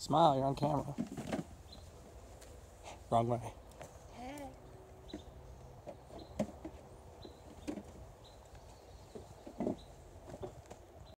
Smile, you're on camera. Wrong way.